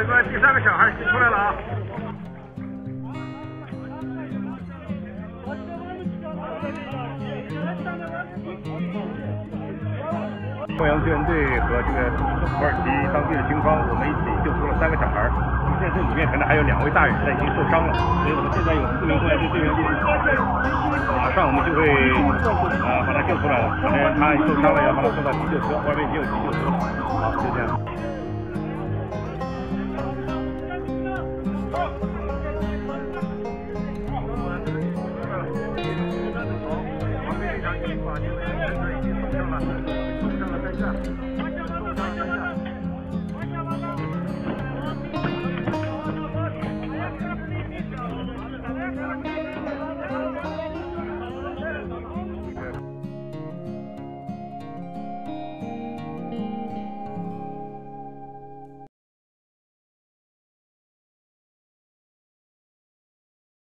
一个第三个小孩出来了啊！牧羊救援队和这个土耳其当地的军方，我们一起救出了三个小孩。现在这里面可能还有两位大人，现在已经受伤了，所以我们现在有四名牧羊队队员，马上我们就会呃把他救出来了。他受伤了，要把他送到急救车，外面已经有急救车。好，就这样。把你们的车子已经送上了，送上了，再见。